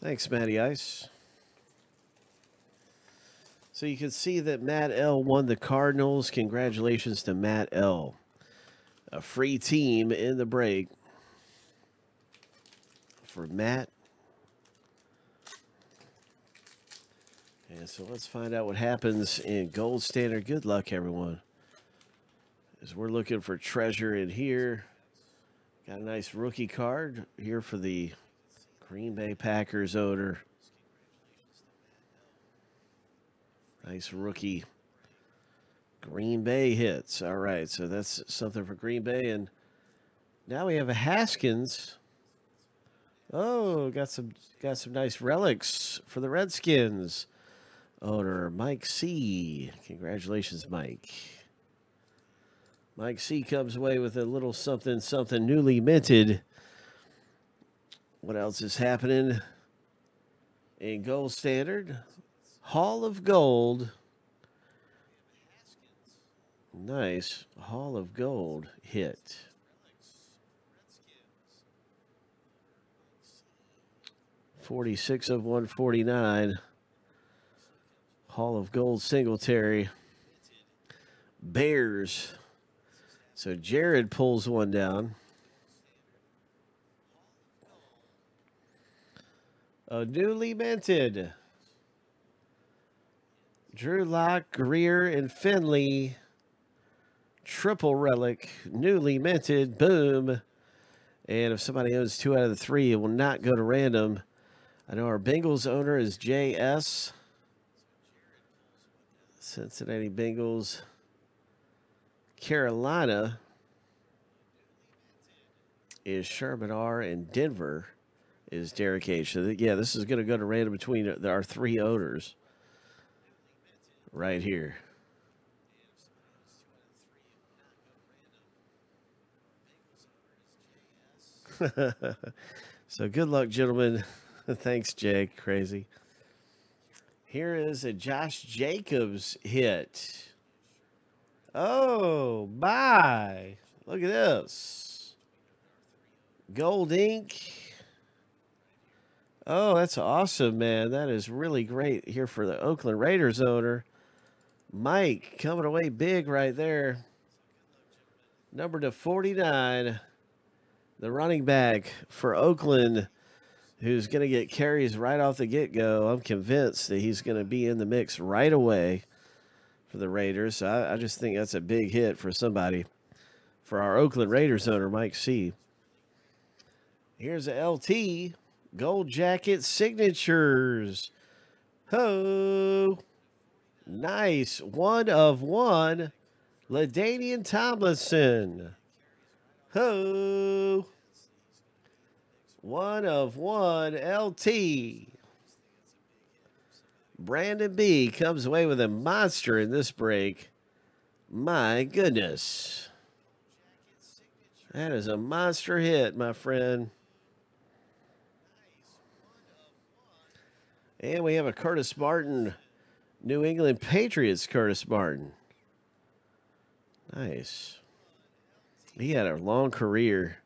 Thanks, Matty Ice. So you can see that Matt L won the Cardinals. Congratulations to Matt L. A free team in the break for Matt. And so let's find out what happens in Gold Standard. Good luck, everyone. As we're looking for treasure in here. Got a nice rookie card here for the Green Bay Packers owner. Nice rookie Green Bay hits. All right, so that's something for Green Bay. And now we have a Haskins. Oh, got some got some nice relics for the Redskins. Owner Mike C. Congratulations, Mike. Mike C comes away with a little something something newly minted. What else is happening in gold standard? Hall of Gold. Nice. Hall of Gold hit. Forty-six of one forty-nine. Hall of Gold Singletary. Bears. So Jared pulls one down. A newly minted. Drew Lock, Grier, and Finley. Triple relic, newly minted. Boom. And if somebody owns two out of the three, it will not go to random. I know our Bengals owner is JS. Cincinnati Bengals. Carolina is Sherman R. and Denver is H. So, yeah, this is going to go to random between uh, our three owners right here. so good luck, gentlemen. Thanks, Jake. Crazy. Here is a Josh Jacobs hit. Oh, bye. Look at this. Gold ink. Oh, that's awesome, man. That is really great here for the Oakland Raiders owner. Mike coming away big right there. Number to 49, the running back for Oakland, who's going to get carries right off the get go. I'm convinced that he's going to be in the mix right away for the Raiders. So I, I just think that's a big hit for somebody. For our Oakland Raiders owner, Mike C. Here's a LT Gold Jacket Signatures. Ho! Nice. One of one. LaDainian Tomlinson. Ho. One of one. LT. Brandon B comes away with a monster in this break. My goodness. That is a monster hit, my friend. And we have a Curtis Martin New England Patriots Curtis Martin. Nice. He had a long career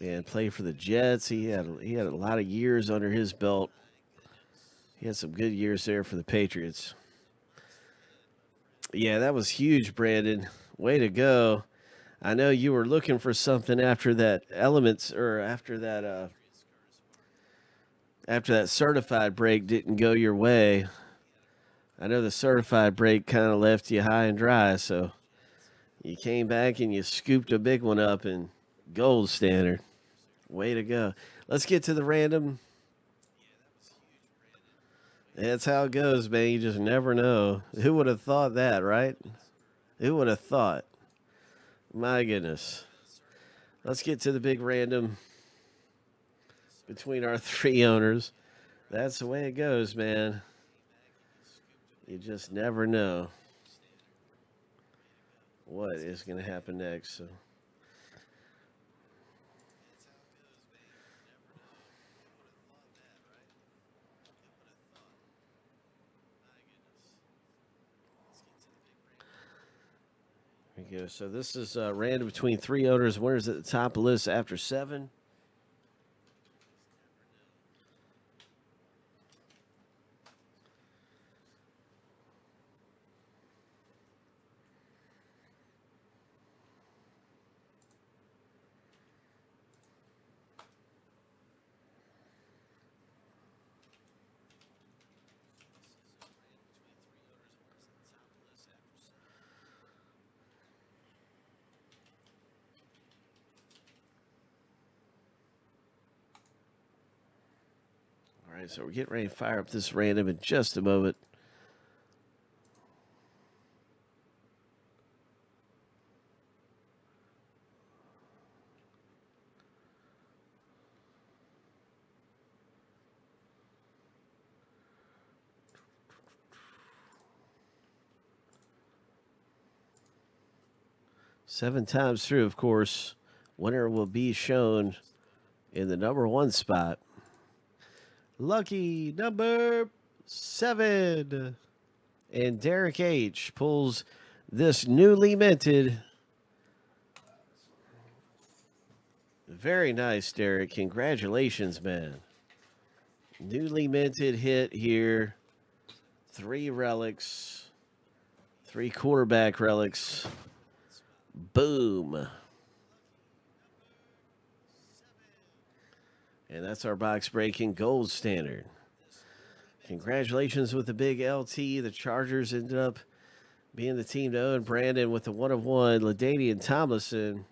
and played for the Jets. He had he had a lot of years under his belt. He had some good years there for the Patriots. Yeah, that was huge, Brandon. Way to go. I know you were looking for something after that elements or after that uh after that certified break didn't go your way. I know the certified break kind of left you high and dry, so you came back and you scooped a big one up in gold standard. Way to go. Let's get to the random. That's how it goes, man. You just never know. Who would have thought that, right? Who would have thought? My goodness. Let's get to the big random between our three owners. That's the way it goes, man. You just never know what is going to happen next. So. There we go. So this is uh, random between three owners. Winners at the top of the list after seven. Right, so we're getting ready to fire up this random in just a moment. Seven times through, of course, winner will be shown in the number one spot. Lucky number seven. And Derek H pulls this newly minted. Very nice, Derek. Congratulations, man. Newly minted hit here. Three relics. Three quarterback relics. Boom. And that's our box breaking gold standard. Congratulations with the big LT. The Chargers ended up being the team to own. Brandon with the one of one. LaDainian Tomlinson